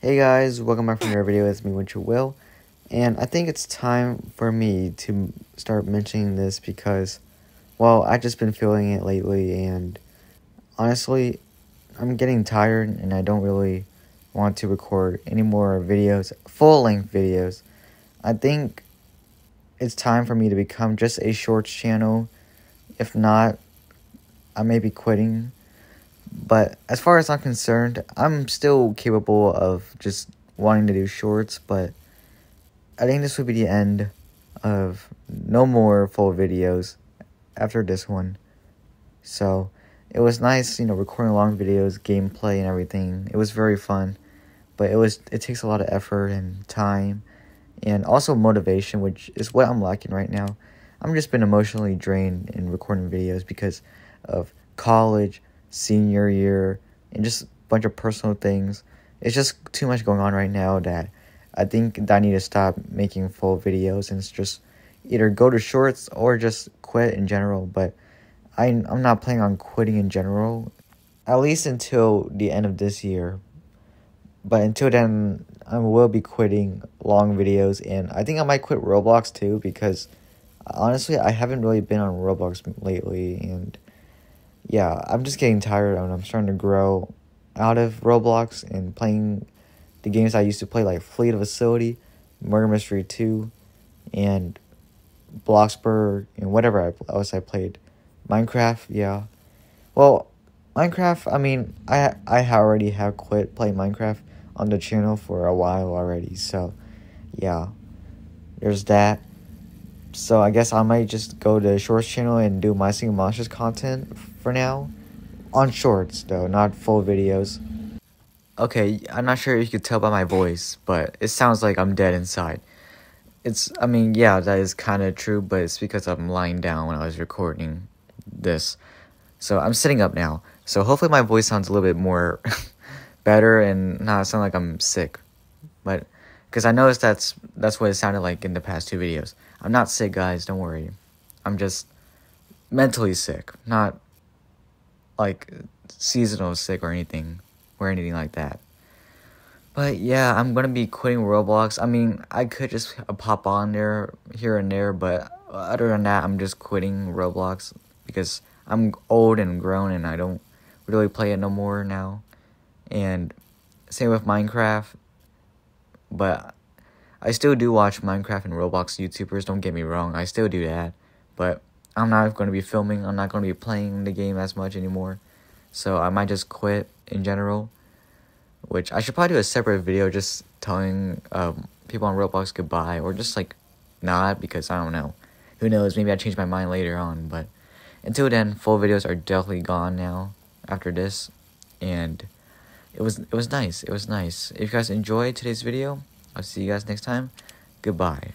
Hey guys, welcome back from another video. It's me, WintryWill, and I think it's time for me to start mentioning this because, well, I've just been feeling it lately, and honestly, I'm getting tired, and I don't really want to record any more videos, full length videos. I think it's time for me to become just a shorts channel. If not, I may be quitting but as far as I'm concerned, I'm still capable of just wanting to do shorts, but I think this would be the end of no more full videos after this one. So it was nice, you know, recording long videos, gameplay and everything. It was very fun. But it was it takes a lot of effort and time and also motivation, which is what I'm lacking right now. I'm just been emotionally drained in recording videos because of college, senior year, and just a bunch of personal things. It's just too much going on right now that I think that I need to stop making full videos and just either go to shorts or just quit in general. But I, I'm not planning on quitting in general, at least until the end of this year. But until then, I will be quitting long videos, and I think I might quit Roblox too because honestly, I haven't really been on Roblox lately, and yeah, I'm just getting tired and I'm starting to grow out of Roblox and playing the games I used to play like Flee the Facility, Murder Mystery 2, and Bloxburg, and whatever else I played. Minecraft, yeah. Well, Minecraft, I mean, I I already have quit playing Minecraft on the channel for a while already, so yeah. There's that. So I guess I might just go to Shorts channel and do my Singing Monsters content for now. On shorts though, not full videos. Okay, I'm not sure if you could tell by my voice, but it sounds like I'm dead inside. It's, I mean, yeah, that is kind of true, but it's because I'm lying down when I was recording this. So I'm sitting up now. So hopefully my voice sounds a little bit more better and not sound like I'm sick. But because I noticed that's that's what it sounded like in the past two videos. I'm not sick, guys. Don't worry. I'm just mentally sick, not like seasonal sick or anything or anything like that. But yeah, I'm gonna be quitting Roblox. I mean, I could just pop on there here and there, but other than that, I'm just quitting Roblox because I'm old and grown and I don't really play it no more now. And same with Minecraft. But I still do watch Minecraft and Roblox YouTubers, don't get me wrong, I still do that. But I'm not going to be filming, I'm not going to be playing the game as much anymore. So I might just quit in general. Which I should probably do a separate video just telling um, people on Roblox goodbye, or just like not because I don't know. Who knows, maybe I change my mind later on, but until then, full videos are definitely gone now after this. And it was it was nice. It was nice. If you guys enjoyed today's video, I'll see you guys next time. Goodbye.